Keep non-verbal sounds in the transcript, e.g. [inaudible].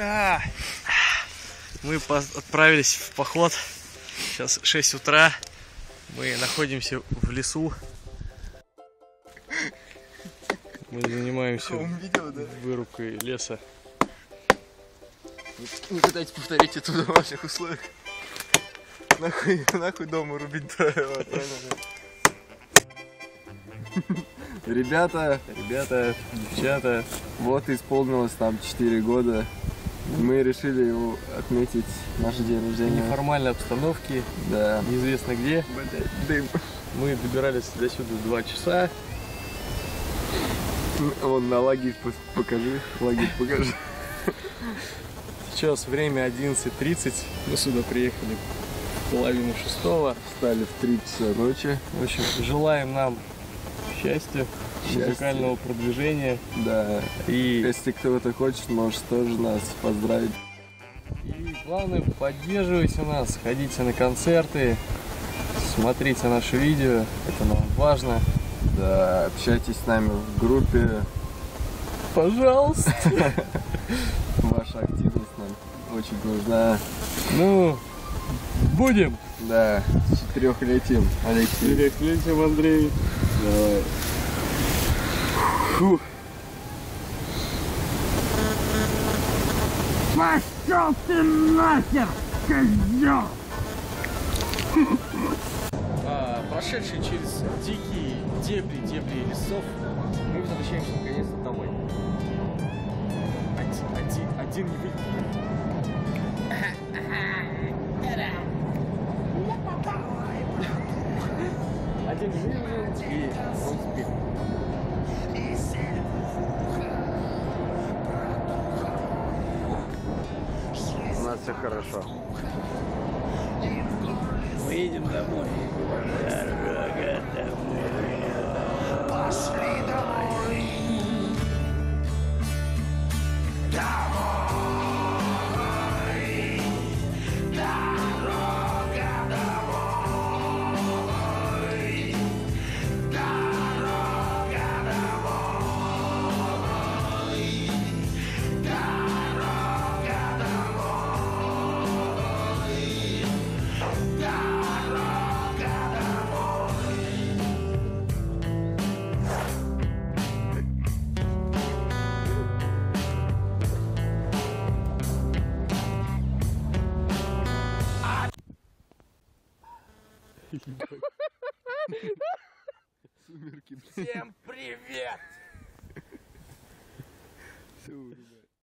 А, Мы отправились в поход. Сейчас 6 утра. Мы находимся в лесу. Мы занимаемся видео, да? вырубкой леса. Вы пытаетесь повторить это в домашних условиях. Нахуй, нахуй дома рубить правила, правильно? Ребята, ребята, девчата, вот исполнилось там 4 года. Мы решили его отметить наш день В рождения. неформальной обстановке, Да. неизвестно где. Блядь, дым. Мы добирались до сюда 2 часа. Вон на лагерь покажи. Лагерь покажи. Сейчас время 11.30. Мы сюда приехали в половину шестого. Встали в 3 часа ночи. В общем, желаем нам счастья, Счастья. музыкального продвижения. Да. И, Если кто-то хочет, может тоже нас поздравить. и главное, поддерживайте нас, ходите на концерты, смотрите наши видео, это нам важно. Да, общайтесь с нами в группе. Пожалуйста. [laughs] Ваша активность нам очень нужна. Ну, будем. Да, с четырехлетием, Алексей. Переклеим, Андрей. Давай. Пошел ты нахер, козел! А, прошедшие через дикие дебри, дебри лесов, мы возвращаемся наконец-то домой. Один, один, один не выйдет. У нас все хорошо. Мы едем домой. Дорога домой. Сумерки. Всем привет! Все,